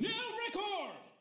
New record!